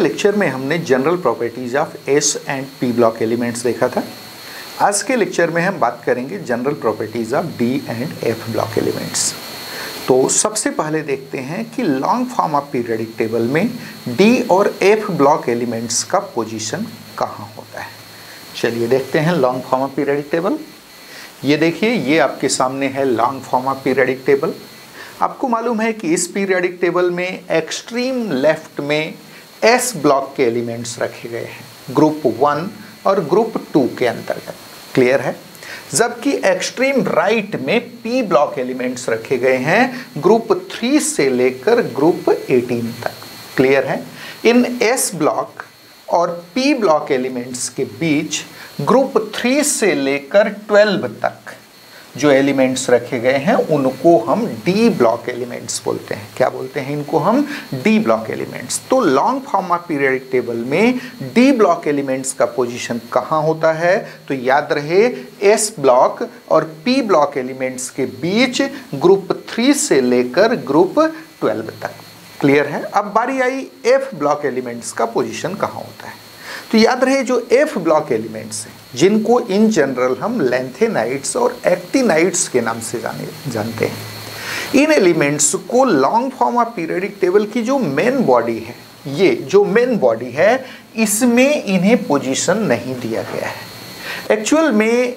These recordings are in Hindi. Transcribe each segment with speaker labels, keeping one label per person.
Speaker 1: लेक्चर में हमने general properties of s and p block elements देखा था। आज के लेक्चर में हम बात करेंगे general properties of d and f block elements तो सबसे पहले देखते हैं कि long form of periodic table में डी और एफ़ ब्लॉक एलिमेंट्स का पोजीशन कहाँ होता है। चलिए देखते हैं long form of periodic table ये देखिए, ये आपके सामने है long form of periodic table आपको मालूम है कि इस पीरियडिक टेबल में एक्सट्रीम लेफ़्ट में एस ब्लॉक के एलिमेंट्स रखे गए हैं। ग्रुप वन और ग्रुप टू के अंतर्गत। क्लियर है? जबकि एक्सट्रीम राइट में पी ब्लॉक एलिमेंट्स रखे गए हैं ग्रुप थ्री से लेकर ग्रुप एटीन तक। क्लियर है? इन एस ब्लॉक और पी ब्लॉक एलिमेंट्स के बीच ग्रुप थ्री से लेकर ट्वेल्व तक जो एलिमेंट्स रखे गए हैं, उनको हम डी ब्लॉक एलिमेंट्स बोलते हैं। क्या बोलते हैं इनको हम? D block elements. तो long form of periodic table में डी ब्लॉक एलिमेंट्स का पोजीशन कहाँ होता है? तो याद रहे एस ब्लॉक और पी ब्लॉक एलिमेंट्स के बीच ग्रुप थ्री से लेकर ग्रुप ट्वेल्व तक। क्लियर है? अब बारी आई एफ़ ब्लॉक एलिमेंट्स का पोजिशन कहाँ होता है। तो याद रहे, जो एफ़ ब्लॉक एलिमेंट्स हैं जिनको इन जनरल हम लेंथेनाइट्स और एक्टिनाइट्स के नाम से जाने, जानते हैं। इन एलिमेंट्स को long form of periodic table की जो मेन बॉडी है, ये जो मेन बॉडी है, इसमें इन्हें पोजीशन नहीं दिया गया है। एक्चुअल में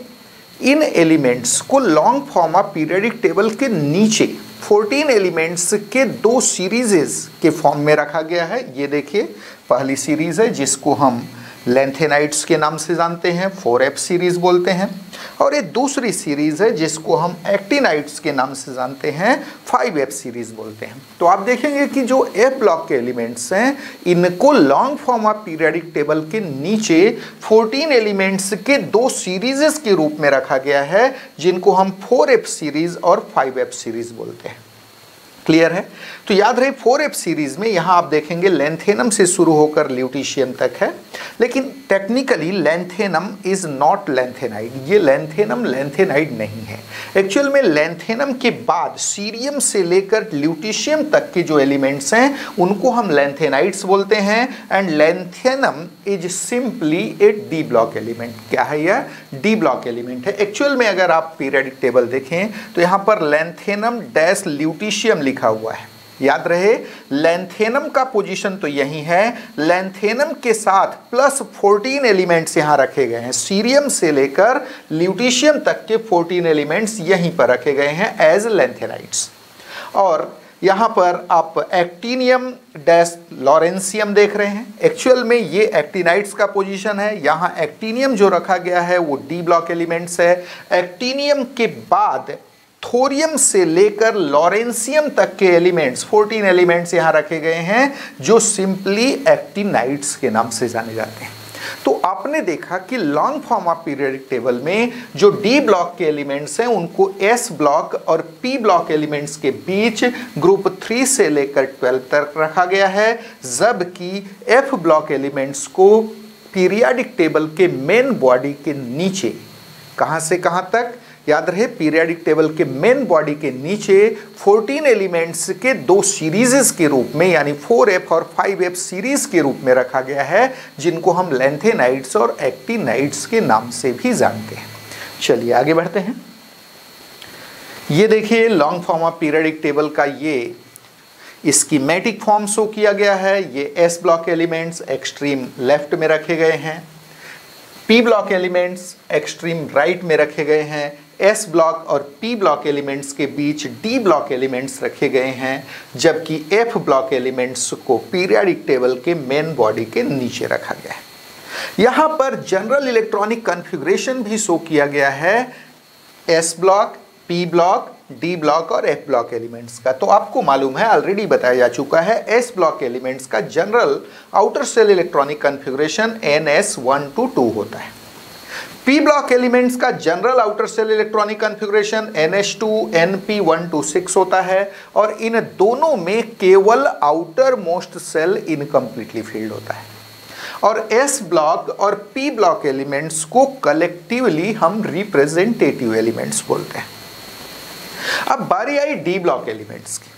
Speaker 1: इन एलिमेंट्स को long form of periodic table के नीचे 14 एलिमेंट्स के दो सीरीजेस के फॉर्म में रखा गया है। ये देखिए, पहली सीरीज़ है जिसको हम लेंथेनाइट्स के नाम से जानते हैं फोर एफ़ सीरीज़ बोलते हैं। और ये दूसरी सीरीज़ है, जिसको हम एक्टिनाइट्स के नाम से जानते हैं फाइव एफ़ सीरीज़ बोलते हैं। तो आप देखेंगे कि जो एफ़ ब्लॉक के एलिमेंट्स हैं, इनको long form of periodic table के नीचे 14 एलिमेंट्स के दो सीरीजेस के रूप में रखा गया है, जिनको हम फोर एफ़ सीरीज़ और फाइव एफ़ सीरीज़ बोलते हैं। क्लियर है? तो याद रहे, फोर एफ़ सीरीज़ में यहाँ आप देखेंगे लेंथेनम से शुरू होकर ल्यूटिशियम तक है, लेकिन technically lanthanum is not lanthanide ये लेंथेनम लेंथेनाइड नहीं है। एक्चुअल में लेंथेनम के बाद सीरियम से लेकर ल्यूटिशियम तक के जो एलिमेंट्स हैं, उनको हम लेंथेनाइड्स बोलते हैं and lanthanum is simply a d block element क्या है यह? डी ब्लॉक एलिमेंट है। एक्चुअल में अगर आप पीरियडिक टेबल देखें तो यहाँ पर लेंथेनम डैश ल्यूटिशियम लिखा हुआ है। याद रहे लेंथेनम का पोजीशन तो यही है। लेंथेनम के साथ प्लस 14 एलिमेंट्स यहाँ रखे गए हैं। सीरियम से लेकर ल्यूटिशियम तक के 14 एलिमेंट्स यहीं पर रखे गए हैं एज लेंथेनाइट्स और यहाँ पर आप एक्टिनियम डैश लॉरेंसियम देख रहे हैं। एक्चुअल में ये एक्टिनाइट्स का पोजीशन है। यहाँ एक्टिनियम जो रखा गया है, वो डी ब्लॉक एलिमेंट्स है। एक्टिनियम के बाद थोरियम से लेकर लॉरेंसियम तक के एलिमेंट्स 14 एलिमेंट्स यहाँ रखे गए हैं, जो सिंपली एक्टिनाइट्स के नाम से जाने जाते हैं। तो आपने देखा कि long form of periodic table में जो डी ब्लॉक के एलिमेंट्स हैं, उनको एस ब्लॉक और पी ब्लॉक एलिमेंट्स के बीच ग्रुप थ्री से लेकर ट्वेल्व तक रखा गया है, जबकि एफ़ ब्लॉक एलिमेंट्स को पीरियाडिक टेबल के मेन बॉडी के नीचे, कहाँ से कहाँ तक? याद रहे पीरियडिक टेबल के मेन बॉडी के नीचे 14 एलिमेंट्स के दो सीरीजेस के रूप में, यानी 4f और 5f सीरीज़ के रूप में रखा गया है, जिनको हम लेंथेनाइट्स और एक्टिनाइट्स के नाम से भी जानते हैं। चलिए आगे बढ़ते हैं। ये देखिए long form of periodic table का ये इसकी मैटिक फॉर्म शो किया गया है। ये s block elements extreme left में रखे गए हैं। P block elements extreme right में रखे गए हैं। एस ब्लॉक और पी ब्लॉक एलिमेंट्स के बीच डी ब्लॉक एलिमेंट्स रखे गए हैं, जबकि एफ़ ब्लॉक एलिमेंट्स को पीरियडिक टेबल के मेन बॉडी के नीचे रखा गया है। यहाँ पर जनरल इलेक्ट्रॉनिक कॉन्फ़िगरेशन भी शो किया गया है। S block p block d block और एफ़ ब्लॉक एलिमेंट्स का। तो आपको मालूम है ऑलरेडी बताया जा चुका है एस ब्लॉक एलिमेंट्स का general outer shell electronic configuration n s one to two होता है। पी ब्लॉक एलिमेंट्स का general outer shell electronic configuration n h two n p one to six होता है और इन दोनों में केवल outer most shell incompletely filled होता है। और एस ब्लॉक और पी ब्लॉक एलिमेंट्स को कलेक्टिवली हम रिप्रेजेंटेटिव एलिमेंट्स बोलते हैं। अब बारी आई डी ब्लॉक एलिमेंट्स की।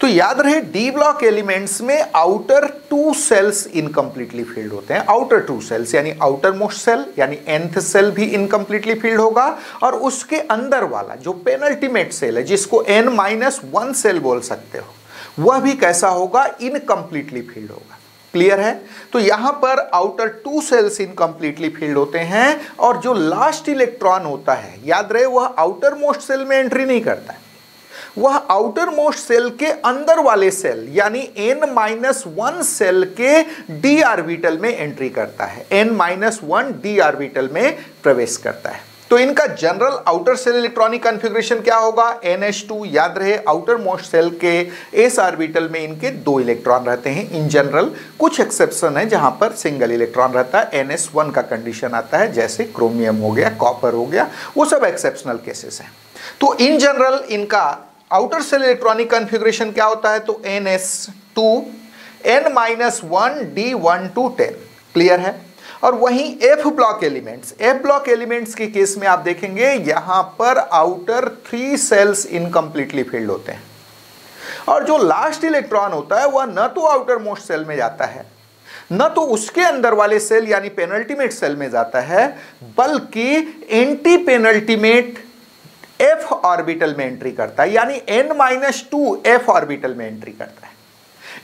Speaker 1: तो याद रहे डी ब्लॉक एलिमेंट्स में outer two shells incompletely filled होते हैं। आउटर टू सेल्स यानी आउटर मोस्ट सेल यानी एंथ सेल भी इनकम्प्लीटली फ़ील्ड होगा। और उसके अंदर वाला जो पेनल्टीमेट सेल है, जिसको एन माइनस वन सेल बोल सकते हो, वह भी कैसा होगा? इनकम्प्लीटली फ़ील्ड होगा। क्लियर है? तो यहाँ पर outer two shells incompletely filled होते हैं। और जो लास्ट इलेक्ट्रॉन होता है, याद रहे, वह आउटर मोस्ट सेल में एंट्री नहीं करता है। वह आउटर मोस्ट सेल के अंदर वाले सेल यानी एन माइनस वन सेल के डी आर्बिटल में एंट्री करता है। N minus one d orbital में प्रवेश करता है। तो इनका general outer shell electronic configuration क्या होगा? NH2 याद रहे आउटर मोस्ट सेल के एस आर्बिटल में इनके दो इलेक्ट्रॉन रहते हैं। इन जनरल कुछ एक्सेप्शन है जहाँ पर सिंगल इलेक्ट्रॉन रहता है। NS1 का कंडीशन आता है, जैसे क्रोमियम हो गया कॉपर हो गया, वो सब एक्सेप्शनल केसेस हैं। तो इन जनरल इनका आउटर सेल इलेक्ट्रॉनिक कॉन्फ़िगरेशन क्या होता है? तो n s two n minus one d one to ten clear है? और वहीं f block elements f block elements के केस में आप देखेंगे, यहाँ पर outer three shells incompletely filled होते हैं। और जो लास्ट इलेक्ट्रॉन होता है, वह न तो आउटर मोस्ट सेल में जाता है, न तो उसके अंदर वाले सेल यानी पेनल्टीमेट सेल में जाता है, बल्कि एंटी पेनल्टीमेट एफ़ ऑर्बिटल में एंट्री करता है, यानी n minus two f orbital में एंट्री करता है।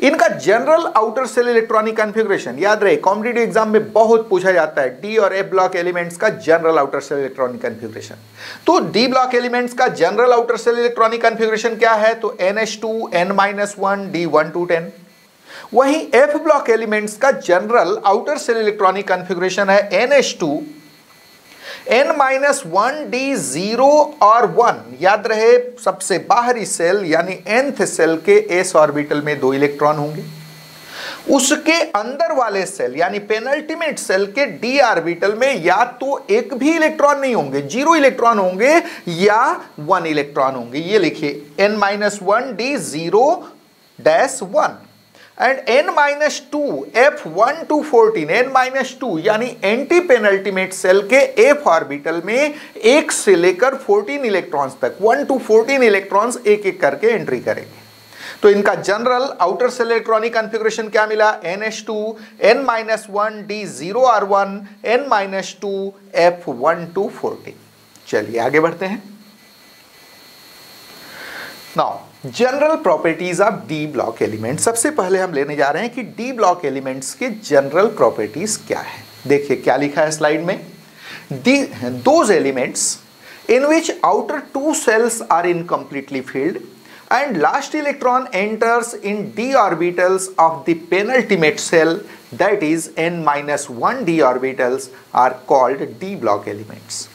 Speaker 1: इनका general outer shell electronic configuration याद रहे कॉम्पिटेटिव एग्ज़ाम में बहुत पूछा जाता है डी और एफ़ ब्लॉक एलिमेंट्स का general outer shell electronic configuration तो डी ब्लॉक एलिमेंट्स का general outer shell electronic configuration क्या है? तो n h two n minus one d one to ten वहीं एफ़ ब्लॉक एलिमेंट्स का general outer shell electronic configuration है n h two n minus one d zero और वन याद रहे, सबसे बाहरी सेल यानी एंथ सेल के एस ऑर्बिटल में दो इलेक्ट्रॉन होंगे। उसके अंदर वाले सेल यानी पेनल्टीमेट सेल के डी ऑर्बिटल में या तो एक भी इलेक्ट्रॉन नहीं होंगे ज़ीरो इलेक्ट्रॉन होंगे या वन इलेक्ट्रॉन होंगे। ये लिखिए n minus one d zero dash one and n minus two f one to fourteen n minus two यानी एंटी पेनल्टीमेट सेल के एफ़ ऑर्बिटल में एक से लेकर फोर्टीन इलेक्ट्रॉन्स तक वन टू फोर्टीन इलेक्ट्रॉन्स एक एक करके एंट्री करेंगे। तो इनका general outer shell electronic configuration क्या मिला? N h two n minus one d zero or one n minus two f one to fourteen चलिए आगे बढ़ते हैं। Now general properties of d block element सबसे पहले हम लेने जा रहे हैं कि डी ब्लॉक एलिमेंट्स के जनरल प्रॉपर्टीज़ क्या है। देखिए, क्या लिखा है स्लाइड में? दो elements in which outer two shells are incompletely filled and last electron enters in d orbitals of the penultimate shell that is n minus one d orbitals are called d block elements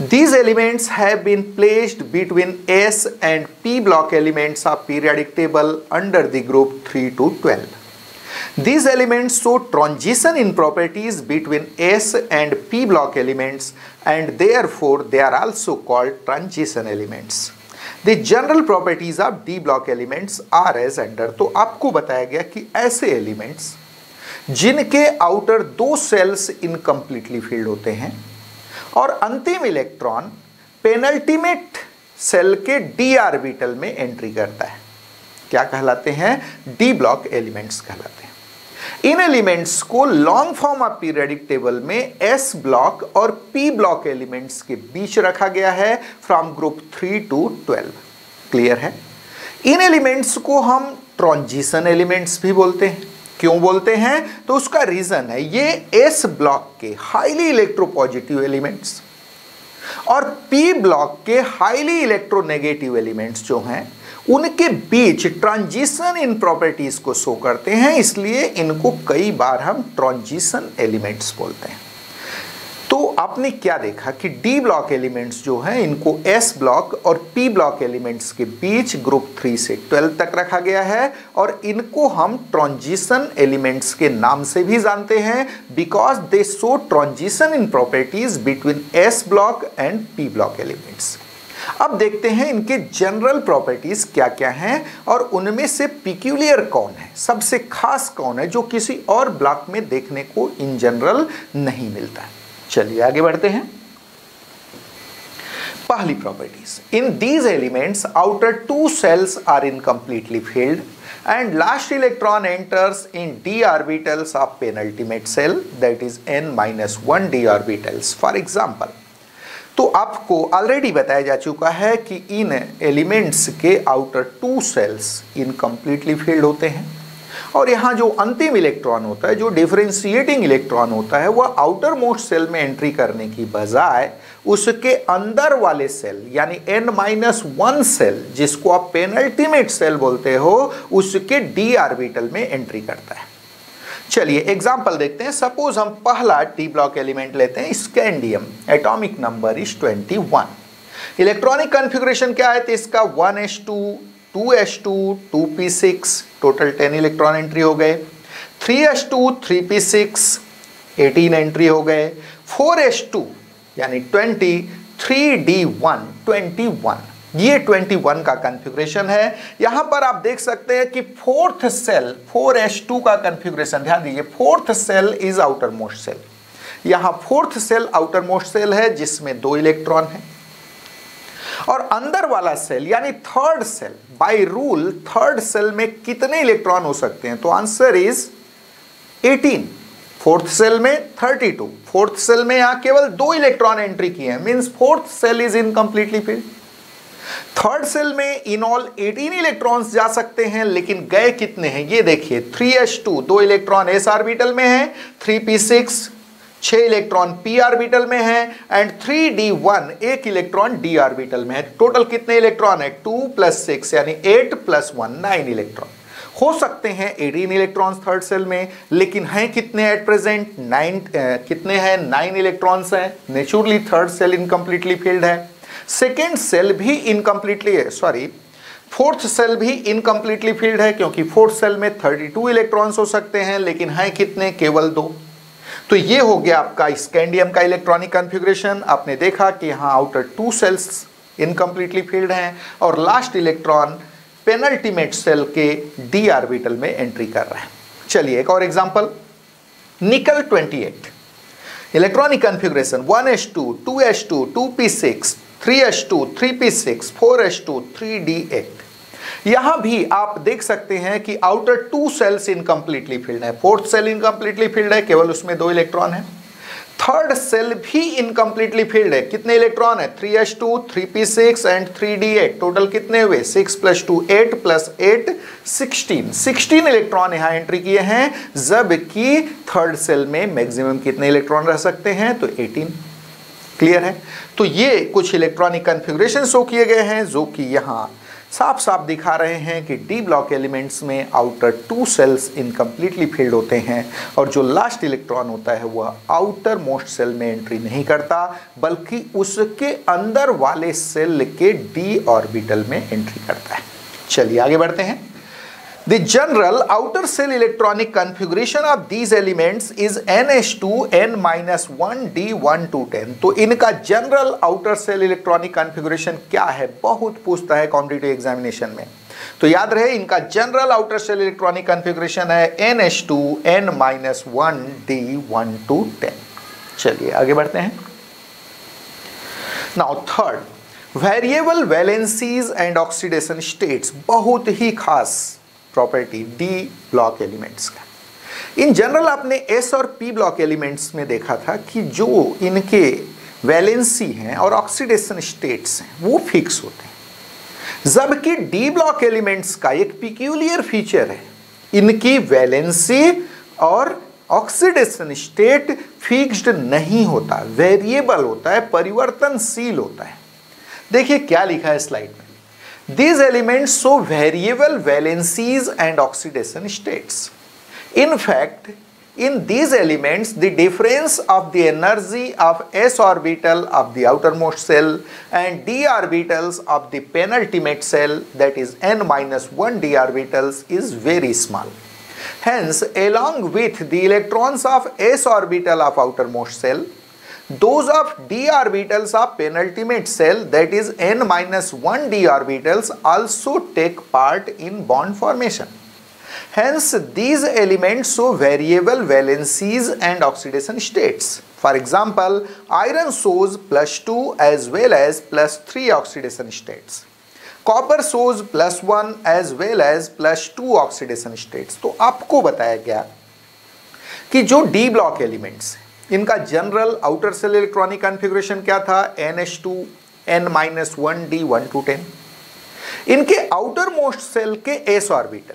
Speaker 1: These elements have been placed between S and P block elements of periodic table under the group 3 to 12. These elements show transition in properties between S and P block elements and therefore they are also called transition elements. The general properties of D block elements are as under तो आपको बताया गया कि ऐसे एलिमेंट्स जिनके आउटर दो सेल्स इनकम्प्लीटली फ़ील्ड होते हैं और अंतिम इलेक्ट्रॉन पेनल्टीमेट सेल के डी आर्बिटल में एंट्री करता है। क्या कहलाते हैं? डी ब्लॉक एलिमेंट्स कहलाते हैं। इन एलिमेंट्स को long form of periodic table में एस ब्लॉक और पी ब्लॉक एलिमेंट्स के बीच रखा गया है from group three to twelve clear है? इन एलिमेंट्स को हम ट्रांजिशन एलिमेंट्स भी बोलते हैं। क्यों बोलते हैं? तो उसका रीजन है, ये एस ब्लॉक के हाईली इलेक्ट्रोपॉजिटिव एलिमेंट्स और पी ब्लॉक के हाईली इलेक्ट्रोनेगेटिव एलिमेंट्स जो हैं, उनके बीच ट्रांजिशन इन प्रॉपर्टीज़ को शो करते हैं, इसलिए इनको कई बार हम ट्रांजिशन एलिमेंट्स बोलते हैं। तो आपने क्या देखा कि डी ब्लॉक एलिमेंट्स जो हैं, इनको एस ब्लॉक और पी ब्लॉक एलिमेंट्स के बीच ग्रुप थ्री से ट्वेल्व तक रखा गया है और इनको हम ट्रांजिशन एलिमेंट्स के नाम से भी जानते हैं because they show transition in properties between s block and p block elements अब देखते हैं इनके जनरल प्रॉपर्टीज़ क्या क्या हैं और उनमें से पिक्यूलियर कौन है? सबसे खास कौन है जो किसी और ब्लॉक में देखने को इन जनरल नहीं मिलता चलिए आगे बढ़ते हैं। पहली properties in these elements outer two shells are incompletely filled and last electron enters in d orbitals of penultimate cell, that is n minus 1 d orbitals. For example तो आपको ऑलरेडी बताया जा चुका है कि इन एलिमेंट्स के outer two shells incompletely filled होते हैं। और यहाँ जो अंतिम इलेक्ट्रॉन होता है, जो डिफ्रेंशिएटिंग इलेक्ट्रॉन होता है, वह आउटर मोस्ट सेल में एंट्री करने की बजाय उसके अंदर वाले सेल यानी एन माइनस वन सेल जिसको आप पेनल्टीमेट सेल बोलते हो, उसके डी आर्बिटल में एंट्री करता है। चलिए एग्ज़ाम्पल देखते हैं। सपोज़ हम पहला टी ब्लॉक एलिमेंट लेते हैं scandium atomic number is twenty one electronic configuration क्या है? तो इसका one s two two s two two p six, total ten electron entry हो गए। Three s two, three p six, eighteen entry हो गए। फोर एस टू, यानी twenty, three d one, twenty one. ये 21 का कन्फिग्रेशन है। यहाँ पर आप देख सकते हैं कि फोर्थ सेल 4s2 का कन्फिग्रेशन ध्यान दीजिए fourth shell is outer most shell यहाँ fourth shell outer most shell है, जिसमें दो इलेक्ट्रॉन है। और अंदर वाला सेल, यानी third shell by rule third shell में कितने इलेक्ट्रॉन हो सकते हैं? तो आंसर इज़ 18 फोर्थ सेल में 32 फोर्थ सेल में यहाँ केवल दो इलेक्ट्रॉन एंट्री किए हैं। Means fourth shell is incompletely filled third shell में इन ऑल 18 इलेक्ट्रॉन्स जा सकते हैं, लेकिन गए कितने हैं? ये देखिए 3s2 दो इलेक्ट्रॉन s ऑर्बिटल में है 3p6 छह इलेक्ट्रॉन पी ऑर्बिटल में है एंड 3d1 एक इलेक्ट्रॉन डी ऑर्बिटल में है। टोटल कितने इलेक्ट्रॉन है? टू प्लस सिक्स यानी eight plus one nine electron. हो सकते हैं 18 इलेक्ट्रॉन्स थर्ड सेल में, लेकिन हैं कितने एट प्रेजेंट नाइन कितने हैं? नाइन इलेक्ट्रॉन्स हैं। Naturally third shell incompletely filled है। सेकेंड सेल भी इनकम्प्लीटली है सॉरी फोर्थ सेल भी इनकम्प्लीटली फ़ील्ड है, क्योंकि फोर्थ सेल में 32 इलेक्ट्रॉन्स हो सकते हैं, लेकिन हैं कितने? केवल दो। तो ये हो गया आपका स्कैंडियम का इलेक्ट्रॉनिक कन्फिग्रेशन आपने देखा कि यहाँ outer two shells incompletely filled हैं और लास्ट इलेक्ट्रॉन पेनल्टीमेट सेल के डी आर्बिटल में एंट्री कर रहा है। चलिए एक और एग्जांपल निकल 28 electronic configuration 1s2 2s2 2p6 3s2 3p6 4s2 3d8 यहाँ भी आप देख सकते हैं कि outer two shells incompletely filled है। फोर्थ सेल इनकम्प्लीटली फिल्ड है, केवल उसमें दो इलेक्ट्रॉन है। थर्ड सेल भी इनकम्प्लीटली फिल्ड है। कितने इलेक्ट्रॉन है? Three h two three p six and three d eight total कितने हुए? Six plus two eight plus eight sixteen sixteen electron यहाँ एंट्री किए हैं, जबकि थर्ड सेल में मैक्सिमम कितने इलेक्ट्रॉन रह सकते हैं? तो एटीन क्लियर है? तो ये कुछ इलेक्ट्रॉनिक कन्फिग्रेशन शो किए गए हैं, जो कि यहाँ साफ़ साफ़ दिखा रहे हैं कि डी ब्लॉक एलिमेंट्स में outer two shells incompletely filled होते हैं और जो लास्ट इलेक्ट्रॉन होता है वह आउटर मोस्ट सेल में एंट्री नहीं करता, बल्कि उसके अंदर वाले सेल के डी ऑर्बिटल में एंट्री करता है। चलिए आगे बढ़ते हैं। The general outer cell electronic configuration of these elements is NH2 N minus 1 D1 to 10. तो इनका general outer shell electronic configuration क्या है बहुत पूछता है कॉम्पिटेटिव एग्जामिनेशन में तो याद रहे, इनका general outer shell electronic configuration है NH2 N minus 1 D1 to 10. चलिए, आगे बढ़ते हैं now third variable valencies and oxidation states बहुत ही खास प्रॉपर्टी डी ब्लॉक एलिमेंट्स का। इन जनरल आपने एस और पी ब्लॉक एलिमेंट्स में देखा था कि जो इनके वैलेंसी हैं और ऑक्सीडेशन स्टेट्स हैं, वो फिक्स होते हैं। जबकि डी ब्लॉक एलिमेंट्स का एक पिक्यूलियर फीचर है। इनकी वैलेंसी और ऑक्सीडेशन स्टेट फिक्स्ड नहीं होता वेरिएबल होता है, परिवर्तनशील होता है। देखिए क्या लिखा है स्लाइड में। These elements show variable valencies and oxidation states. In fact, in these elements, the difference of the energy of s orbital of the outermost cell and d orbitals of the penultimate cell that is n minus 1 d orbitals is very small. Hence, along with the electrons of s orbital of outermost cell, those of d orbitals of penultimate cell that is n minus 1 d orbitals also take part in bond formation. Hence, these elements show variable valencies and oxidation states. For example, iron shows plus 2 as well as plus 3 oxidation states. Copper shows plus 1 as well as plus 2 oxidation states. तो आपको बताया गया कि जो डी ब्लॉक एलिमेंट्स इनका general outer shell electronic configuration क्या था? N h two n minus one d one to ten इनके आउटर मोस्ट सेल के एस ऑर्बिटल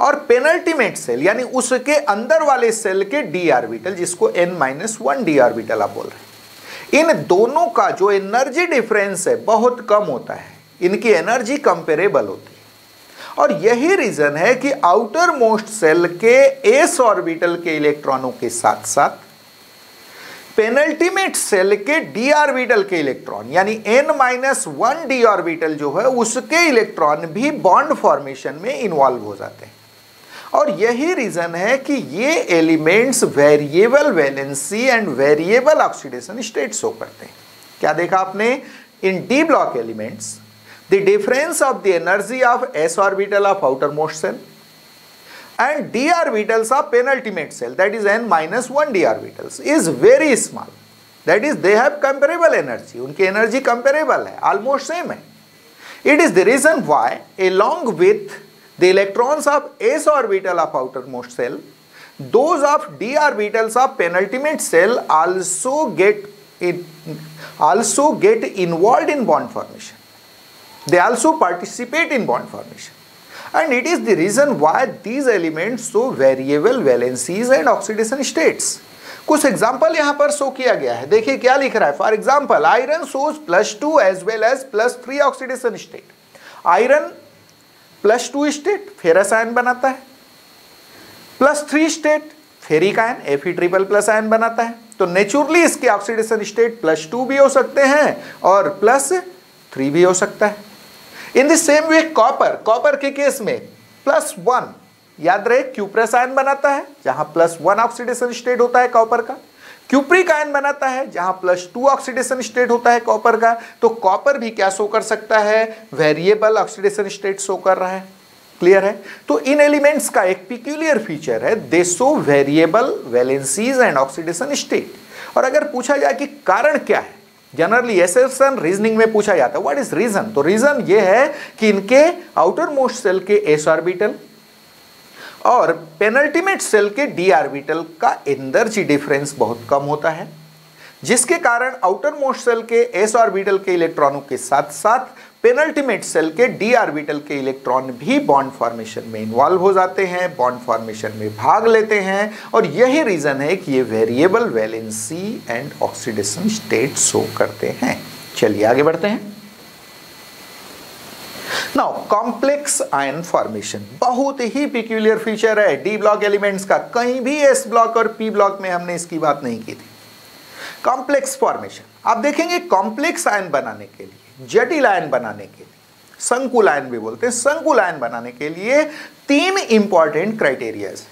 Speaker 1: और पेनल्टीमेट सेल यानी उसके अंदर वाले सेल के डी ऑर्बिटल जिसको n minus one d orbital आप बोल रहे हैं। इन दोनों का जो एनर्जी डिफरेंस है, बहुत कम होता है। इनकी एनर्जी कंपेरेबल होती है। और यही रीजन है कि आउटर मोस्ट सेल के एस ऑर्बिटल के इलेक्ट्रॉनों के साथ साथ पेनल्टीमेट सेल के डी ऑर्बिटल के इलेक्ट्रॉन यानी n minus one d orbital जो है, उसके इलेक्ट्रॉन भी बॉन्ड फॉर्मेशन में इन्वॉल्व हो जाते हैं। और यही रीजन है कि ये elements variable valency and variable oxidation state show करते हैं। क्या देखा आपने? In d block elements the difference of the energy of s orbital of outermost shell and dr vitals are penultimate cell. That is n minus 1 dr vitals. Is very small. That is they have comparable energy. unki energy comparable hai almost same hai it is the reason why along with the electrons of s orbital of outermost cell those of d orbitals of penultimate cell also get it also get involved in bond formation. They also participate in bond formation. And it is the reason why these elements show variable valencies and oxidation states. कुछ एग्ज़ाम्पल यहाँ पर शो किया गया है। देखिए क्या लिख रहा है। For example iron shows plus two as well as plus three oxidation state iron plus two state ferrous ion बनाता है। Plus three state ferric ion F triple plus ion बनाता है। तो नेचुरली इसके ऑक्सीडेशन स्टेट प्लस टू भी हो सकते हैं और प्लस थ्री भी हो सकता है। In the same way copper copper के केस में प्लस वन याद रहे क्यूप्रस आयन बनाता है, जहाँ प्लस वन ऑक्सीडेशन स्टेट होता है कॉपर का। क्यूप्रिक आयन बनाता है, जहाँ प्लस टू ऑक्सीडेशन स्टेट होता है कॉपर का। तो कॉपर भी क्या शो कर सकता है? वेरिएबल ऑक्सीडेशन स्टेट शो कर रहा है। क्लियर है? तो इन एलिमेंट्स का एक पिक्यूलियर फीचर है they show variable valencies and oxidation state और अगर पूछा जाए कि कारण क्या है जनरली एसेसन रीजनिंग में पूछा जाता है व्हाट इज़ रीजन तो रीजन ये है कि इनके आउटर मोस्ट सेल के एस ऑर्बिटल और पेनल्टीमेट सेल के डी ऑर्बिटल का एनर्जी डिफरेंस बहुत कम होता है, जिसके कारण आउटर मोस्ट सेल के एस ऑर्बिटल के इलेक्ट्रॉनों के साथ साथ पेनल्टीमेट सेल के डी ऑर्बिटल के इलेक्ट्रॉन भी बॉन्ड फॉर्मेशन में इन्वॉल्व हो जाते हैं बॉन्ड फॉर्मेशन में भाग लेते हैं और यही रीजन है कि ये variable valency and oxidation state show करते हैं। चलिए आगे बढ़ते हैं। नाउ कॉम्प्लेक्स आयन फॉर्मेशन बहुत ही पिक्यूलियर फीचर है। डी ब्लॉक एलिमेंट्स का कहीं भी एस ब्लॉक और पी ब्लॉक में हमने इसकी बात नहीं की थी। कॉम्प्लेक्स फॉर्मेशन आप देखेंगे कॉम्प्लेक्स आयन बनाने के लिए जटिल आयन बनाने के लिए। संकुल आयन भी बोलते हैं। संकुल आयन बनाने के लिए तीन इंपॉर्टेंट क्राइटेरियाज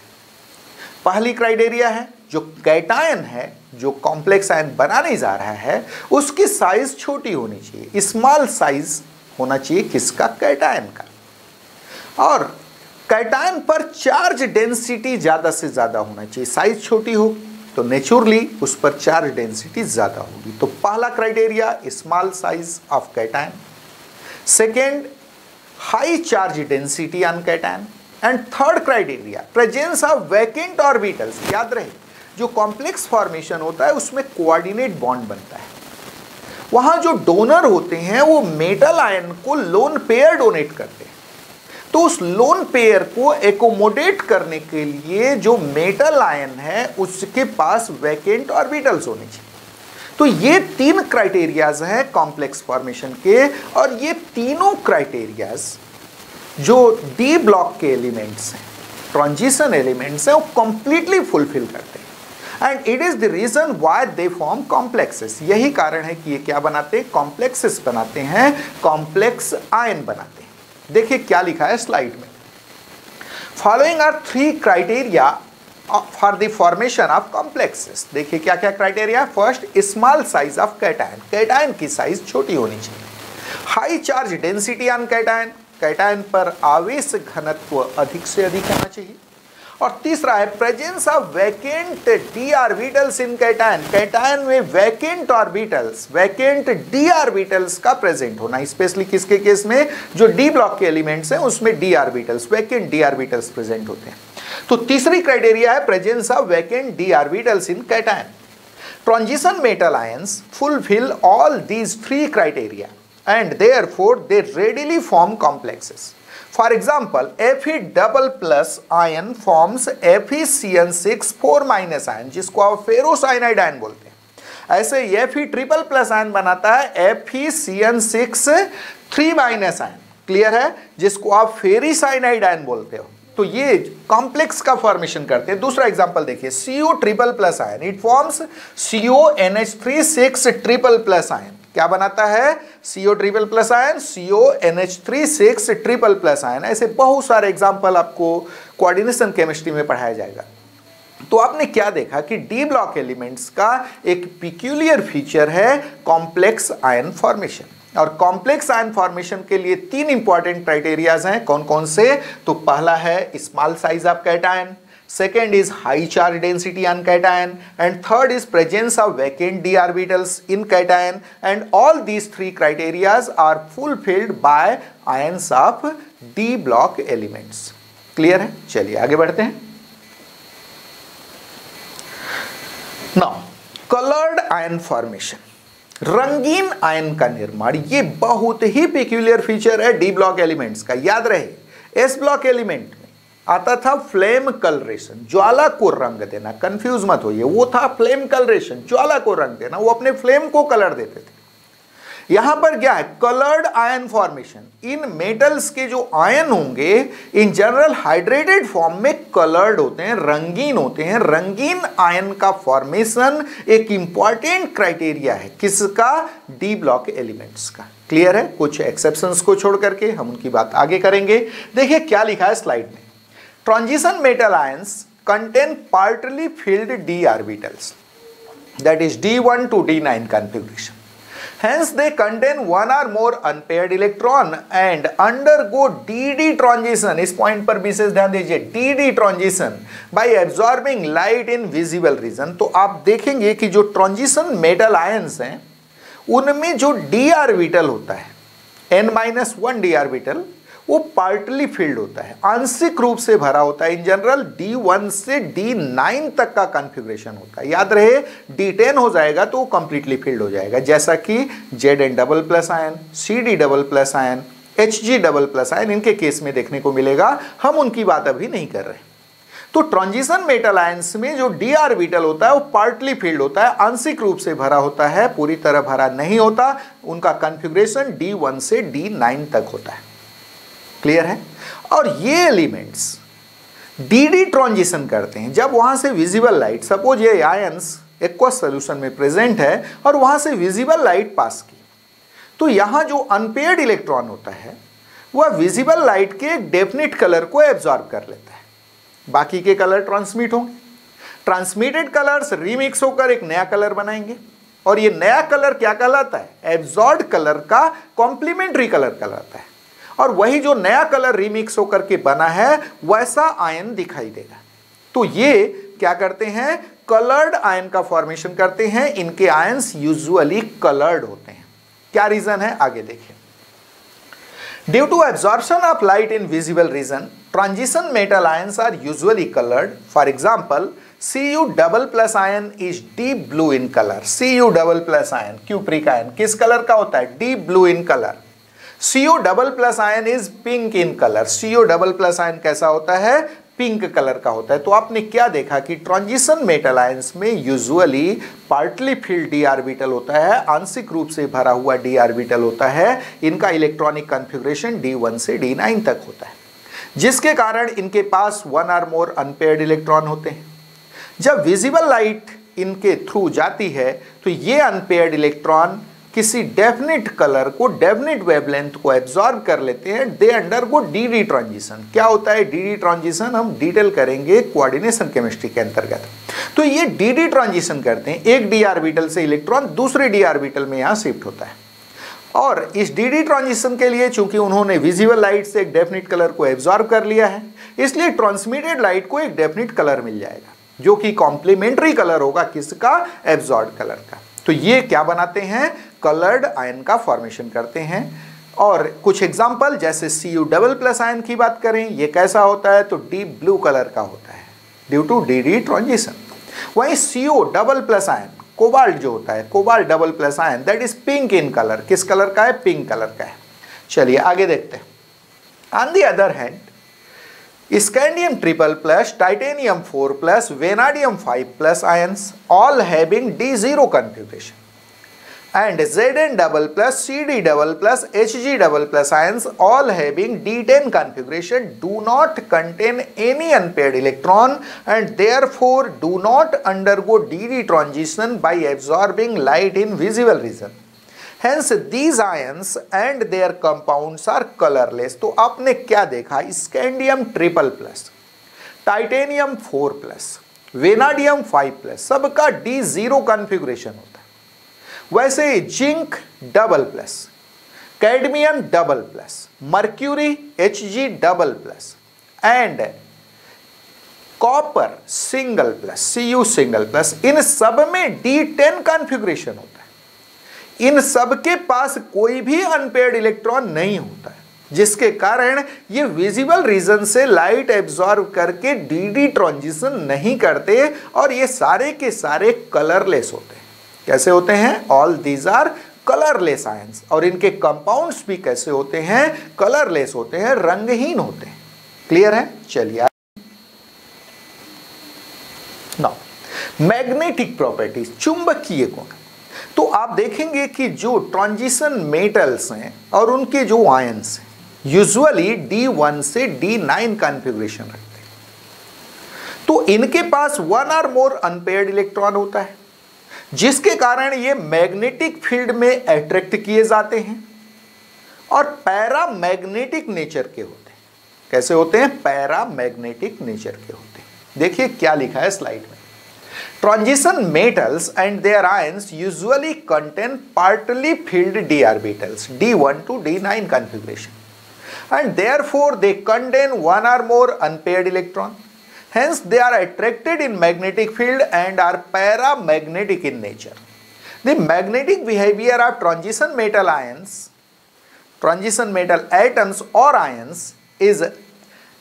Speaker 1: पहली क्राइटेरिया है, जो कैटायन है, जो कॉम्प्लेक्स आयन बनाने जा रहा है, उसकी साइज़ छोटी होनी चाहिए। स्मॉल साइज़ होना चाहिए किसका? कैटायन का। और कैटायन पर चार्ज डेंसिटी ज़्यादा से ज़्यादा होना चाहिए। साइज़ छोटी हो तो नेचुरली उस पर चार्ज डेंसिटी ज़्यादा होगी। तो पहला criteria small size of cation second high charge density on cation and third criteria presence of vacant orbitals याद रहे, जो कॉम्प्लेक्स फॉर्मेशन होता है, उसमें कोऑर्डिनेट बॉन्ड बनता है। वहाँ जो डोनर होते हैं, वो मेटल आयन को लोन पेयर डोनेट करते हैं। तो उस लोन पेयर को एकोमोडेट करने के लिए जो मेटल आयन है, उसके पास वैकेंट ऑर्बिटल्स होने चाहिए। तो ये तीन क्राइटेरियाज हैं कॉम्प्लेक्स फॉर्मेशन के, और ये तीनों क्राइटेरियाज जो डी ब्लॉक के एलिमेंट्स हैं ट्रांजिशन एलिमेंट्स हैं, वो कंप्लीटली फुलफिल करते हैं। And it is the reason why they form complexes यही कारण है कि ये क्या बनाते हैं? कॉम्प्लेक्सेस बनाते हैं कॉम्प्लेक्स आयन बनाते हैं। देखिए क्या लिखा है स्लाइड में। Following are three criteria for the formation of complexes देखिए क्या क्या criteria first small size of cation cation की साइज़ छोटी होनी चाहिए। High charge density on cation cation पर आवेश घनत्व अधिक से अधिक होना चाहिए। और तीसरा है presence of vacant d orbitals in cation cation में vacant orbitals vacant d orbitals का प्रेजेंट होना स्पेशली किसके केस में? जो डी ब्लॉक के एलिमेंट्स हैं, उसमें d orbitals vacant d orbitals present होते हैं। तो तीसरी क्राइटेरिया है presence of vacant d orbitals in cation transition metal ions fulfil all these three criteria and for they readily form complexes. For example, Fe double plus ion forms FeCN6 4 minus ion जिसको आप फेरोसाइनाइड आयन बोलते हैं। ऐसे Fe ट्रिपल प्लस आयन बनाता है FeCN6 3 माइनस आयन क्लियर है? जिसको आप फेरिसाइनाइड आयन बोलते हो। तो ये कॉम्प्लेक्स का फॉर्मेशन करते हैं। दूसरा एग्जांपल देखिए CO triple plus ion it forms CONH3 6 triple plus ion क्या बनाता है? CO triple plus ion CO N H three six triple plus ion ऐसे बहुत सारे एग्ज़ाम्पल आपको कोऑर्डिनेशन केमिस्ट्री में पढ़ाया जाएगा। तो आपने क्या देखा कि डी ब्लॉक एलिमेंट्स का एक पिक्यूलियर फीचर है कॉम्प्लेक्स आयन फॉर्मेशन और कॉम्प्लेक्स आयन फॉर्मेशन के लिए तीन इंपॉर्टेंट क्राइटेरियाज हैं। कौन कौन से? तो पहला है small size of cation second is high charge density on cation and third is presence of vacant d orbitals in cation and all these three criterias are fulfilled by ions of d block elements clear है चलिए आगे बढ़ते हैं नाउ कलर्ड आयन फॉर्मेशन रंगीन आयन का निर्माण ये बहुत ही पिक्यूलियर फीचर है डी ब्लॉक एलिमेंट्स का याद रहे एस ब्लॉक एलिमेंट आता था फ्लेम कलरेशन, ज्वाला को रंग देना कंफ्यूज मत होइए, वो था फ्लेम कलरेशन, ज्वाला को रंग देना, वो अपने फ्लेम को कलर देते थे। यहाँ पर क्या है? कलर्ड आयन फॉर्मेशन इन मेटल्स के जो आयन होंगे इन जनरल हाइड्रेटेड फॉर्म में कलर्ड होते हैं, रंगीन होते हैं। रंगीन आयन का फॉर्मेशन एक इंपॉर्टेंट क्राइटेरिया है। किसका? डी ब्लॉक एलिमेंट्स का। क्लियर है? कुछ एक्सेप्शंस को छोड़ करके हम उनकी बात आगे करेंगे। देखिए क्या लिखा है स्लाइड में। Transition metal ions contain partly filled d orbitals that is d one to d nine configuration hence they contain one or more unpaired electron and undergo d d transition इस पॉइंट पर विशेष ध्यान दीजिए d d transition by absorbing light in visible region तो आप देखेंगे कि जो ट्रांजिशन मेटल आयंस हैं, उनमें जो डी आर होता है N minus one D R वो पार्टली फिल्ड होता है। आंशिक रूप से भरा होता है। इन जनरल D1 से D9 तक का कॉन्फ़िगरेशन होता है। याद रहे D10 हो जाएगा तो वो कंप्लीटली फिल्ड हो जाएगा। जैसा कि Z N double plus ion C D double plus ion H G double plus ion इनके केस में देखने को मिलेगा। हम उनकी बात अभी नहीं कर रहे। तो ट्रांजिशन मेटल आयंस में जो डी ऑर्बिटल होता है, वो पार्टली फ़ील्ड होता है। आंशिक रूप से भरा होता है, पूरी तरह भरा नहीं होता। उनका कॉन्फ़िगरेशन D1 से डी नाइन तक होता है। क्लियर है? और ये एलिमेंट्स डी डी ट्रांजिशन करते हैं। जब वहाँ से विजिबल लाइट सपोज़ ये आयंस एक्वस सोल्यूशन में प्रेजेंट है और वहाँ से विजिबल लाइट पास की। तो यहाँ जो अनपेयर्ड इलेक्ट्रॉन होता है, वह विजिबल लाइट के डेफिनेट कलर को एब्जॉर्ब कर लेता है। बाकी के कलर ट्रांसमिट होंगे। ट्रांसमिटेड कलर्स रीमिक्स होकर एक नया कलर बनाएँगे। और ये नया कलर क्या कहलाता है? एब्जॉर्ड कलर का कॉम्प्लीमेंट्री कलर कहलाता है। और वही जो नया कलर रिमिक्स होकर के बना है, वैसा आयन दिखाई देगा। तो ये क्या करते हैं? कलर्ड आयन का फॉर्मेशन करते हैं। इनके आयंस यूजुअली कलर्ड होते हैं। क्या रीजन है? आगे देखिए। Due to absorption of light in visible region transition metal ions are usually coloured for example C U double plus ion is deep blue in colour C U double plus ion cupric ion किस कलर का होता है? Deep blue in colour CO double plus ion is pink in colour CO double plus ion कैसा होता है? पिंक कलर का होता है। तो आपने क्या देखा कि ट्रांजिशन मेटल आयंस में usually partly filled d orbital होता है, आंशिक रूप से भरा हुआ डी आर्बिटल होता है। इनका इलेक्ट्रॉनिक कॉन्फ़िगरेशन डी वन से डी नाइन तक होता है। जिसके कारण इनके पास one or more unpaired electron होते हैं। जब विजिबल लाइट इनके थ्रू जाती है तो ये अनपेयर्ड इलेक्ट्रॉन किसी डेफिनेट कलर को डेफिनेट वेवलेंथ को एब्जॉर्ब कर लेते हैं they undergo d d transition क्या होता है? डी डी ट्रांजिशन हम डिटेल करेंगे कोऑर्डिनेशन केमिस्ट्री के अंतर्गत। तो ये डी डी ट्रांजिशन करते हैं। एक डी आर्बिटल से इलेक्ट्रॉन दूसरे डी आर्बिटल में यहाँ शिफ्ट होता है। और इस डी डी ट्रांजिशन के लिए चूँकि उन्होंने विजिबल लाइट से एक डेफिनेट कलर को एब्जॉर्ब कर लिया है, इसलिए ट्रांसमिटेड लाइट को एक डेफिनेट कलर मिल जाएगा, जो कि कॉम्प्लीमेंट्री कलर होगा किसका? एब्जॉर्ब कलर का। तो ये क्या बनाते हैं? कलर्ड आयन का फॉर्मेशन करते हैं। और कुछ एग्ज़ाम्पल जैसे C U double plus ion की बात करें, ये कैसा होता है? तो डीप ब्लू कलर का होता है due to d d transition वहीं C O double plus ion cobalt जो होता है cobalt double plus ion that is pink in colour किस कलर का है? पिंक कलर का है। चलिए आगे देखते हैं। On the other hand scandium triple plus titanium four plus vanadium five plus ions all having d zero configuration and Zn double plus Cd double plus Hg double plus ions all having D10 configuration do not contain any unpaired electron and therefore do not undergo DD transition by absorbing light in visible region. Hence these ions and their compounds are colorless. तो आपने क्या देखा scandium triple plus titanium four plus vanadium five plus सबका डी ज़ीरो कॉन्फ़िगरेशन है वैसे ही zinc double plus, cadmium double plus, mercury H G double plus and copper single plus C U single plus इन सब में डी टेन कॉन्फ़िगरेशन होता है। इन सब के पास कोई भी अनपेड इलेक्ट्रॉन नहीं होता है, जिसके कारण ये विजिबल रीजन से लाइट एब्जॉर्व करके डी डी ट्रांजिशन नहीं करते और ये सारे के सारे कलरलेस होते हैं। कैसे होते हैं? All these are colourless ions और इनके कंपाउंड्स भी कैसे होते हैं? कलरलेस होते हैं, रंगहीन होते हैं। क्लियर है? चलिए नाउ मैग्नेटिक प्रॉपर्टीज़ चुंबकीय गुण तो आप देखेंगे कि जो ट्रांजिशन मेटल्स हैं और उनके जो आयंस हैं यूजुअली D1 से D9 कॉन्फ़िगरेशन रखते हैं। तो इनके पास one or more unpaired electron होता है। जिसके कारण ये मैग्नेटिक फ़ील्ड में अट्रैक्ट किए जाते हैं और पैरामैग्नेटिक नेचर के होते हैं। कैसे होते हैं? पैरामैग्नेटिक नेचर के होते हैं। देखिए क्या लिखा है स्लाइड में। Transition metals and their ions usually contain partly filled d orbitals d one to d nine configuration and therefore they contain one or more unpaired electron Hence, they are attracted in magnetic field and are paramagnetic in nature. The magnetic behavior of transition metal ions, transition metal atoms or ions is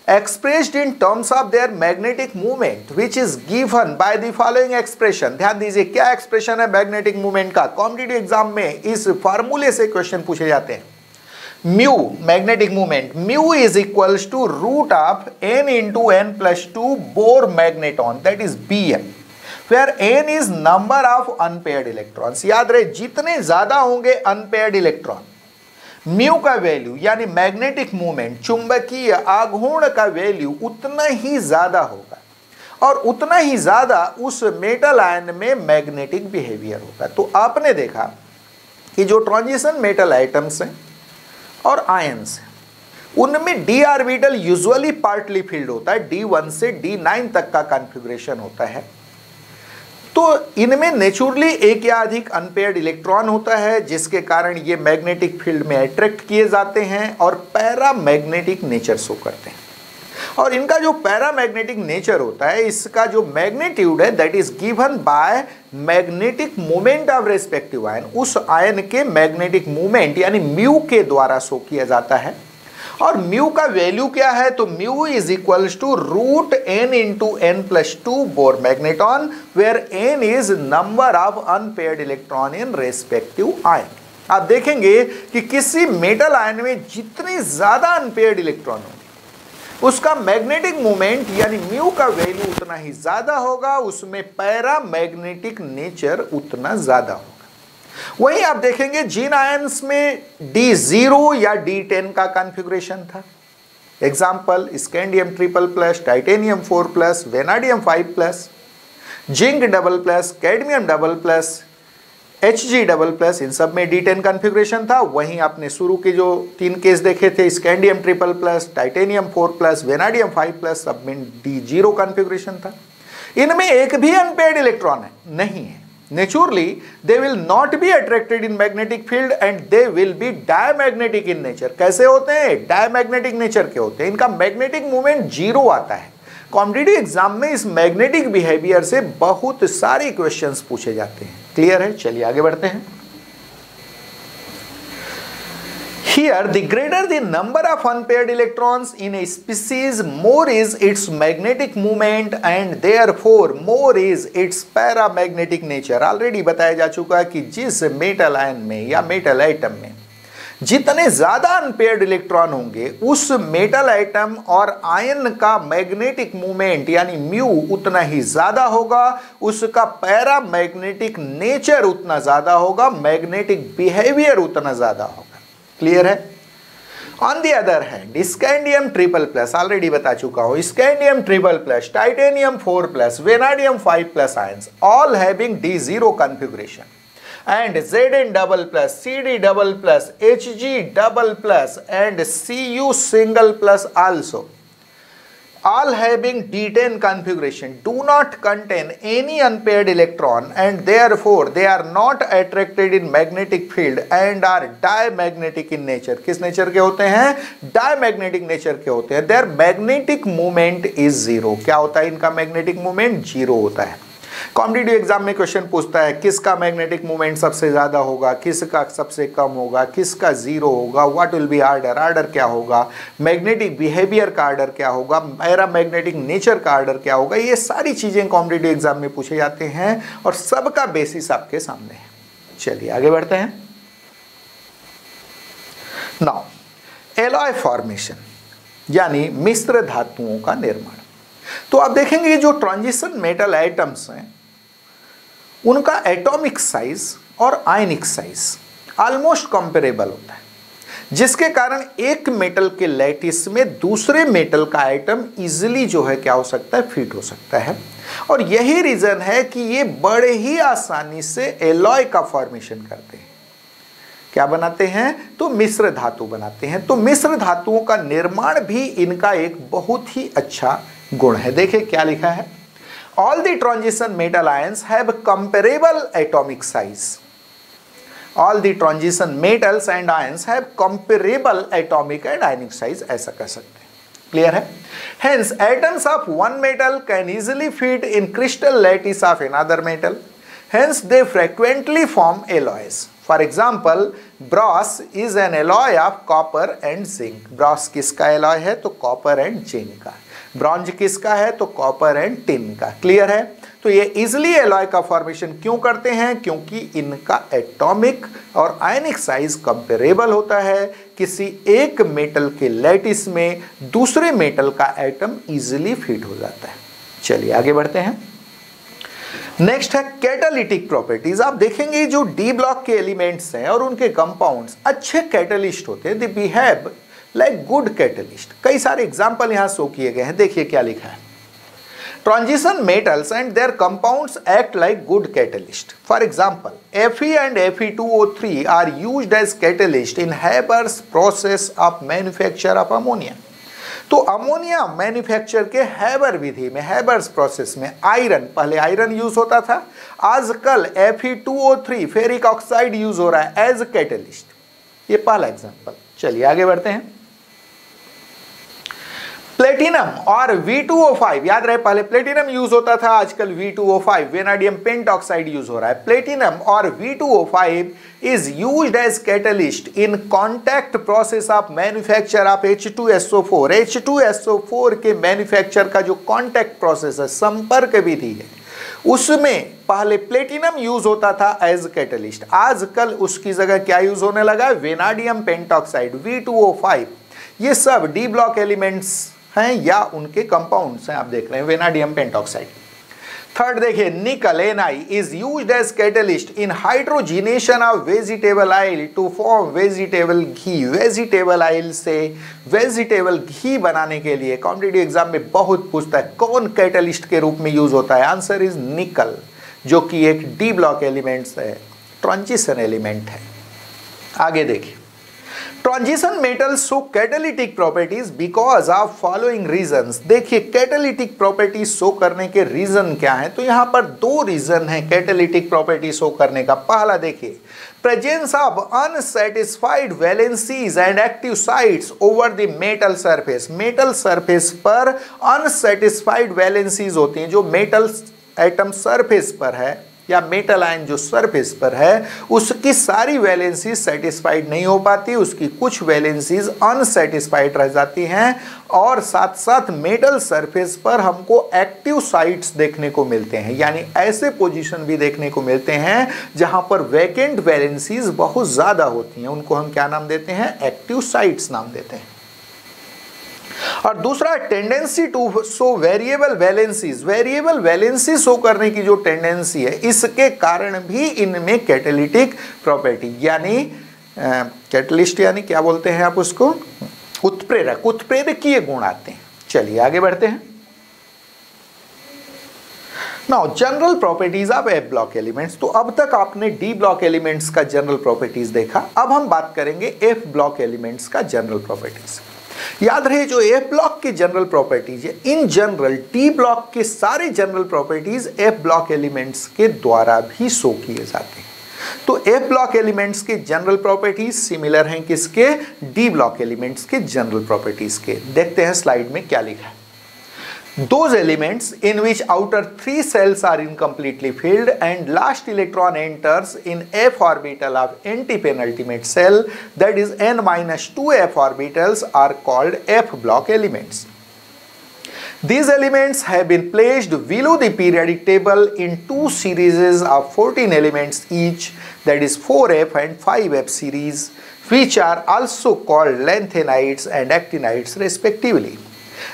Speaker 1: expressed in terms of their magnetic movement which is given by the following expression ध्यान दीजिए क्या expression है magnetic movement का कॉम्पिटेटिव एग्ज़ाम में इस फार्मूले से क्वेश्चन पूछे जाते हैं mu, magnetic moment. Mu is equals to root of n into n plus 2 Bohr magneton, that is bm where n is number of unpaired electrons. याद रहे, जितने ज़्यादा होंगे अनपेयर्ड इलेक्ट्रॉन म्यू का वैल्यू यानी मैग्नेटिक मूवमेंट चुंबकीय आघूर्ण का वैल्यू उतना ही ज़्यादा होगा, और उतना ही ज़्यादा उस मेटल आयन में मैग्नेटिक बिहेवियर होगा। तो आपने देखा कि जो ट्रांजिशन मेटल आइटम्स हैं और आयंस उनमें d orbital usually partly filled होता है। डी वन से डी नाइन तक का कॉन्फ़िगरेशन होता है। तो इनमें नेचुरली एक या अधिक अनपेयर्ड इलेक्ट्रॉन होता है, जिसके कारण ये मैग्नेटिक फ़ील्ड में अट्रैक्ट किए जाते हैं और पैरा मैग्नेटिक नेचर शो करते हैं। और इनका जो पैरामैग्नेटिक नेचर होता है, इसका जो मैग्नेट्यूड है that is given by magnetic movement of respective ion उस आयन के मैग्नेटिक मूवमेंट यानी म्यू के द्वारा शो किया जाता है। और म्यू का वैल्यू क्या है? तो mu is equals to root n into n plus two Bohr magneton where n is number of unpaired electron in respective ion आप देखेंगे कि किसी मेटल आयन में जितने ज़्यादा अनपेयर्ड इलेक्ट्रॉन होंगे उसका मैग्नेटिक मोमेंट यानी म्यू का वैल्यू उतना ही ज़्यादा होगा, उसमें पैरा मैग्नेटिक नेचर उतना ज़्यादा होगा। वहीं आप देखेंगे जीन आयंस में डी ज़ीरो या डी टेन का कॉन्फ़िगरेशन था। Example scandium triple plus titanium four plus vanadium five plus zinc double plus cadmium double plus H G double plus इन सब में डी टेन कॉन्फ़िगरेशन था। वहीं आपने शुरू के जो तीन केस देखे थे scandium triple plus titanium four plus vanadium five plus सब में डी ज़ीरो कॉन्फ़िगरेशन था। इनमें एक भी अनपेड इलेक्ट्रॉन है, नहीं है। Naturally they will not be attracted in magnetic field and they will be diamagnetic in nature कैसे होते हैं? डायमैग्नेटिक नेचर के होते हैं। इनका मैग्नेटिक मूवमेंट ज़ीरो आता है। कॉम्पिटेटिव एग्ज़ाम में इस मैग्नेटिक बिहेवियर से बहुत सारे क्वेश्चंस पूछे जाते हैं क्लियर है चलिए आगे बढ़ते हैं Here, the greater the number of unpaired electrons in a species, more is its magnetic moment and therefore more is its paramagnetic nature. Already बताया जा चुका है कि जिस मेटल आयन में या मेटल आइटम में जितने ज़्यादा अनपेयर्ड इलेक्ट्रॉन होंगे, उस मेटल आइटम और आयन का मैग्नेटिक मूवमेंट यानी म्यू उतना ही ज़्यादा होगा, उसका पैरा मैग्नेटिक नेचर उतना ज़्यादा होगा मैग्नेटिक बिहेवियर उतना ज़्यादा होगा। क्लियर है? On the other hand scandium triple plus already बता चुका हूँ scandium triple plus titanium four plus vanadium five plus ions all having d zero configuration and Zn double plus, Cd double plus, Hg double plus and Cu single plus also all having D10 configuration do not contain any unpaired electron and therefore they are not attracted in magnetic field and are diamagnetic in nature किस नेचर के होते हैं diamagnetic नेचर के होते हैं their magnetic moment is zero क्या होता है इनका magnetic moment ज़ीरो होता है कॉम्पिटेटिव एग्ज़ाम में क्वेश्चन पूछता है, किसका मैग्नेटिक मूवमेंट सबसे ज़्यादा होगा, किसका सबसे कम होगा, किसका ज़ीरो होगा what will be order order क्या होगा मैग्नेटिक बिहेवियर का आर्डर क्या होगा पैरा मैग्नेटिक नेचर का आर्डर क्या होगा, ये सारी चीज़ें कॉम्पिटेटिव एग्ज़ाम में पूछे जाते हैं और सबका बेसिस आपके सामने है। चलिए आगे बढ़ते हैं। नाउ एलॉय फॉर्मेशन यानी मिश्र धातुओं का निर्माण। तो आप देखेंगे जो ट्रांजिशन मेटल आइटम्स हैं, उनका एटॉमिक साइज़ और आयनिक साइज़ ऑलमोस्ट कंपेरेबल होता है, जिसके कारण एक मेटल के लैटिस में दूसरे मेटल का आइटम इजिली जो है क्या हो सकता है फिट हो सकता है। और यही रीजन है कि ये बड़े ही आसानी से एलॉय का फॉर्मेशन करते हैं। क्या बनाते हैं? तो मिश्र धातु बनाते हैं। तो मिश्र धातुओं का निर्माण भी इनका एक बहुत ही अच्छा गुण है। देखिए क्या लिखा है। All the transition metal ions have comparable atomic size all the transition metals and ions have comparable atomic and ionic size ऐसा कह सकते क्लियर है? Hence atoms of one metal can easily fit in crystal lattice of another metal hence they frequently form alloys for example brass is an alloy of copper and zinc brass किसका एलॉय है? तो कॉपर एंड जिंक का। ब्रॉन्ज किसका है? तो कॉपर एंड टिन का। क्लियर है? तो ये इजिली एलॉय का फॉर्मेशन क्यों करते हैं? क्योंकि इनका एटॉमिक और आयनिक साइज़ कंपेरेबल होता है। किसी एक मेटल के लैटिस में दूसरे मेटल का एटम इजिली फिट हो जाता है। चलिए, आगे बढ़ते हैं। नेक्स्ट है कैटालिटिक प्रॉपर्टीज़ आप देखेंगे जो डी ब्लॉक के एलिमेंट्स हैं और उनके कंपाउंड्स अच्छे कैटलिस्ट होते हैं। They behave like good catalyst. कई सारे एग्ज़ाम्पल यहाँ शो किए गए हैं। देखिए क्या लिखा है। Transition metals and their compounds act like good catalyst for example Fe and Fe2O3 are used as catalyst in Haber's process of manufacture of ammonia तो अमोनिया मैन्युफैक्चर के हैबर विधि में हैबर्स प्रोसेस में आयरन पहले आयरन यूज़ होता था। आजकल Fe2O3 फेरिक ऑक्साइड यूज़ हो रहा है एज कैटलिस्ट ये पहला एग्ज़ाम्पल चलिए आगे बढ़ते हैं। प्लेटिनम और V2O5 याद रहे, पहले प्लेटिनम यूज़ होता था, आजकल V2O5 vanadium paint oxide use हो रहा है। प्लेटिनम और V2O5 is used as catalyst in contact process of manufacture of H2SO4 H2SO4 के मैन्युफैक्चर का जो कांटेक्ट प्रोसेस है, संपर्क विधि है, उसमें पहले प्लेटिनम यूज़ होता था एज कैटलिस्ट आजकल उसकी जगह क्या यूज़ होने लगा वेनाडियम पेंट पेंटॉक्साइड V2O5 ये सब डी ब्लॉक एलिमेंट्स हैं या उनके कंपाउंड्स हैं, आप देख रहे हैं वेनाडियम पेंटॉक्साइड थर्ड देखिए nickel N I is use as catalyst in hydrogenation of vegetable oil to form vegetable ghee vegetable oil से वेजिटेबल घी बनाने के लिए कॉम्पिटेटिव एग्ज़ाम में बहुत पूछता है, कौन कैटलिस्ट के रूप में यूज़ होता है? आंसर इज़ निकल जो कि एक डी ब्लॉक एलिमेंट्स है ट्रांजिशन एलिमेंट है। आगे देखिए। Transition metal show catalytic properties because of following reason देखिए कैटेलिटिक प्रॉपर्टी शो करने के रीजन क्या है? तो यहाँ पर दो रीजन है कैटेलिटिक प्रॉपर्टी शो करने का। पहला देखिए presence of unsatisfied valencies and active sites over the metal surface metal surface पर अनसेटिस्फाइड वैलेंसीज होती हैं, जो मेटल एटम सरफेस पर है। या मेटल आयन जो सरफेस पर है, उसकी सारी वैलेंसी सेटिस्फाइड नहीं हो पाती, उसकी कुछ वैलेंसीज अनसेटिस्फाइड रह जाती हैं और साथ साथ मेटल सरफेस पर हमको एक्टिव साइट्स देखने को मिलते हैं। यानी ऐसे पोजीशन भी देखने को मिलते हैं जहाँ पर वैकेंट वैलेंसीज बहुत ज़्यादा होती हैं। उनको हम क्या नाम देते हैं? एक्टिव साइट्स नाम देते हैं। और दूसरा tendency to show variable valencies variable valency show करने की जो टेंडेंसी है, इसके कारण भी इनमें कैटेलिटिक प्रॉपर्टी यानी कैटलिस्ट यानी क्या बोलते हैं आप उसको? उत्प्रेरक, उत्प्रेरकीय गुण आते हैं। चलिए आगे बढ़ते हैं। Now general properties of f block elements तो अब तक आपने डी ब्लॉक एलिमेंट्स का जनरल प्रॉपर्टीज़ देखा। अब हम बात करेंगे एफ़ ब्लॉक एलिमेंट्स का जनरल प्रॉपर्टीज़ याद रहे जो एफ़ ब्लॉक के जनरल प्रॉपर्टीज़ है इन जनरल टी ब्लॉक के सारे general properties f block elements के द्वारा भी शो किए जाते हैं। तो एफ़ ब्लॉक एलिमेंट्स के जनरल प्रॉपर्टीज़ सिमिलर हैं किसके? डी ब्लॉक एलिमेंट्स के जनरल प्रॉपर्टीज़ के। देखते हैं स्लाइड में क्या लिखा है। Those elements in which outer three cells are incompletely filled and last electron enters in f orbital of anti-penultimate cell that is n minus 2 f orbitals are called f block elements. These elements have been placed below the periodic table in two series of 14 elements each that is 4f and 5f series which are also called lanthanides and actinides respectively.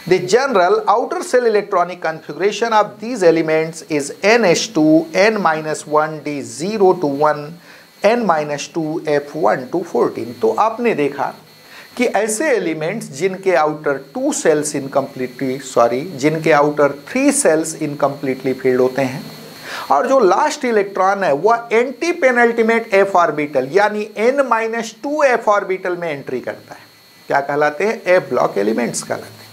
Speaker 1: The general outer cell electronic configuration of these elements is NH2, N-1, D0 to 1, N-2, F1 to 14. तो आपने देखा कि ऐसे एलिमेंट्स जिनके outer two shells incompletely sorry जिनके outer three shells incompletely filled होते हैं और जो लास्ट इलेक्ट्रॉन है वह एंटी पेनल्टीमेट एफ़ ऑर्बिटल यानी n minus two f orbital में एंट्री करता है। क्या कहलाते हैं? एफ़ ब्लॉक एलिमेंट्स कहलाते हैं।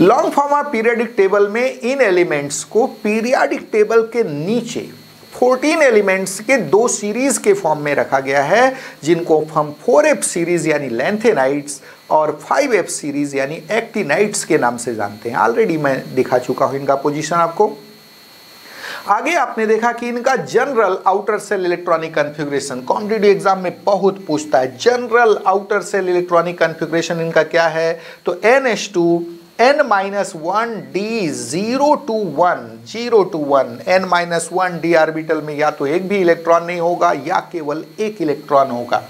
Speaker 1: Long form of periodic table में इन एलिमेंट्स को पीरियडिक टेबल के नीचे 14 एलिमेंट्स के दो सीरीज़ के फॉर्म में रखा गया है, जिनको हम 4F सीरीज़ यानी लेंथेनाइट्स और 5F सीरीज़ यानी एक्टिनाइट्स के नाम से जानते हैं। ऑलरेडी मैं दिखा चुका हूँ इनका पोजीशन आपको। आगे आपने देखा कि इनका general outer shell electronic configuration competitive exam में बहुत पूछता है general outer shell electronic configuration इनका क्या है? तो NH2 n minus one d zero to one zero to one n minus one d orbital में या तो एक भी इलेक्ट्रॉन नहीं होगा, या केवल एक इलेक्ट्रॉन होगा।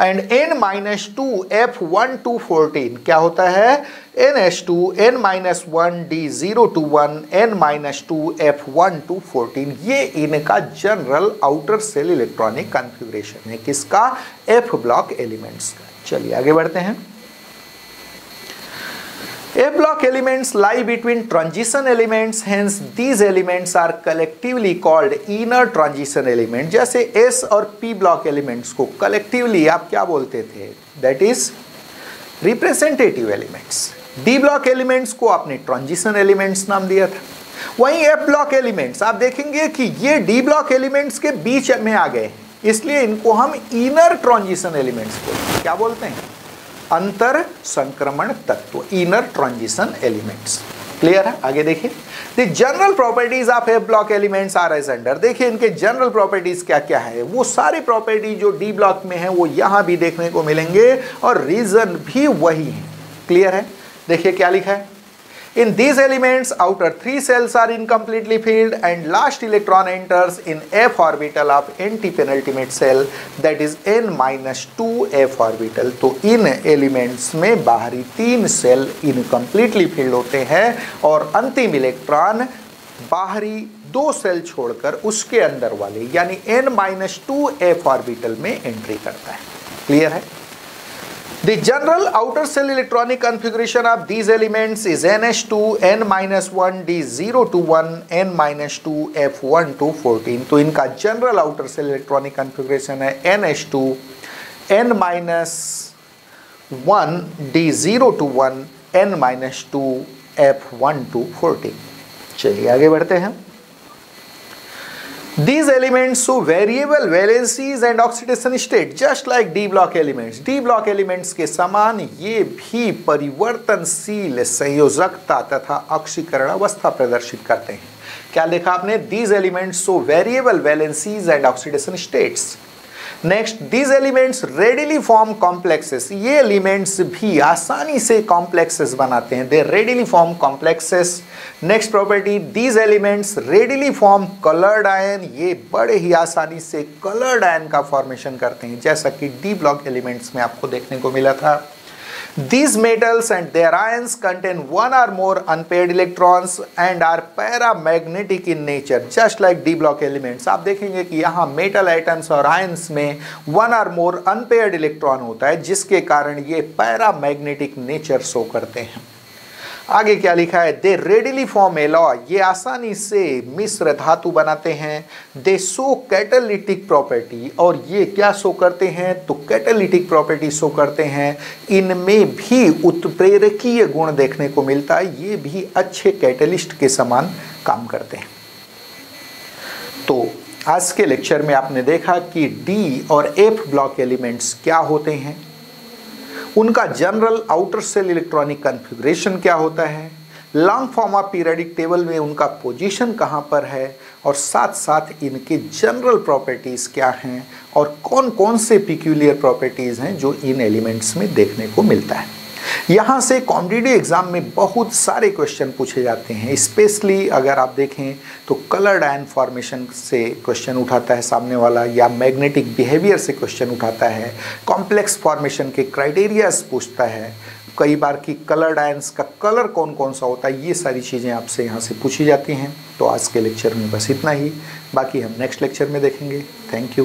Speaker 1: And n minus two f one to fourteen क्या होता है? N s two n minus one d zero to one n minus two f one to fourteen ये इनका general outer shell electronic configuration है। किसका? एफ़ ब्लॉक एलिमेंट्स का। चलिए आगे बढ़ते हैं। A block elements lie between transition elements hence these elements are collectively called inner transition element जैसे S और P block elements को collectively आप क्या बोलते थे that is representative elements D block elements को आपने transition elements नाम दिया था वहीं F block elements आप देखेंगे कि ये D block elements के बीच में आ गए इसलिए इनको हम inner transition elements बोलते हैं क्या बोलते हैं अंतर संक्रमण तत्व इनर ट्रांजिशन एलिमेंट्स क्लियर है? आगे देखिए। The general properties of f block elements are as under देखिए इनके जनरल प्रॉपर्टीज़ क्या क्या है। वो सारी प्रॉपर्टी जो डी ब्लॉक में है, वो यहाँ भी देखने को मिलेंगे और रीजन भी वही है। क्लियर है? देखिए क्या लिखा है? In these elements, outer three cells are incompletely filled and last electron enters in f orbital of anti-penultimate cell that is n minus 2 f orbital. तो इन एलिमेंट्स में बाहरी तीन सेल इनकम्प्लीटली फिल्ड होते हैं और अंतिम इलेक्ट्रॉन बाहरी दो सेल छोड़कर उसके अंदर वाले यानी n minus two f orbital में एंट्री करता है क्लियर है The general outer cell electronic configuration of these elements is NH2, N-1, D0 to 1, N-2, F1 to 14. तो इनका general outer cell electronic configuration है NH2, N- d zero to one n minus two f one to fourteen चलिए आगे बढ़ते हैं These elements show variable valencies and oxidation state just like D block elements. D block elements के समान ये भी परिवर्तनशील संयोजकता तथा ऑक्सीकरण अवस्था प्रदर्शित करते हैं क्या लिखा आपने These elements so variable valencies and oxidation states. Next these elements readily form complexes ये एलिमेंट्स भी आसानी से कॉम्प्लेक्सेस बनाते हैं. They readily form complexes next property these elements readily form coloured ion ये बड़े ही आसानी से कलर्ड आयन का फॉर्मेशन करते हैं. जैसा कि डी ब्लॉक एलिमेंट्स में आपको देखने को मिला था. These metals and their ions contain one or more unpaired electrons and are paramagnetic in nature just like d block elements आप देखेंगे कि यहाँ मेटल आइटम्स और आयंस में वन और मोर अनपेयर्ड इलेक्ट्रॉन होता है जिसके कारण ये पैरामैग्नेटिक नेचर शो करते हैं आगे क्या लिखा है? दे रेडिली फॉर्म एलॉ ये आसानी से मिश्र धातु बनाते हैं। दे सो कैटलिटिक प्रॉपर्टी, और ये क्या शो करते हैं? तो कैटलिटिक प्रॉपर्टी शो करते हैं। इनमें भी उत्प्रेरकीय गुण देखने को मिलता है, ये भी अच्छे कैटलिस्ट के समान काम करते हैं। तो आज के लेक्चर में आपने देखा कि डी और एफ़ ब्लॉक एलिमेंट्स क्या होते हैं। उनका general outer shell electronic configuration क्या होता है? Long form of periodic table में उनका पोजीशन कहाँ पर है? और साथ साथ इनके जनरल प्रॉपर्टीज़ क्या हैं? और कौन कौन से पिक्यूलियर प्रॉपर्टीज़ हैं जो इन एलिमेंट्स में देखने को मिलता है? यहाँ से कॉम्पिटेटिव एग्ज़ाम में बहुत सारे क्वेश्चन पूछे जाते हैं। स्पेशली अगर आप देखें तो कलर्ड आयन फॉर्मेशन से क्वेश्चन उठाता है सामने वाला, या मैग्नेटिक बिहेवियर से क्वेश्चन उठाता है। कॉम्प्लेक्स फॉर्मेशन के क्राइटेरियाज पूछता है। कई बार की कलर्ड आयंस का कलर कौन कौन सा होता है, ये सारी चीज़ें आपसे यहाँ से पूछी जाती हैं। तो आज के लेक्चर में बस इतना ही। बाकी हम नेक्स्ट लेक्चर में देखेंगे। Thank you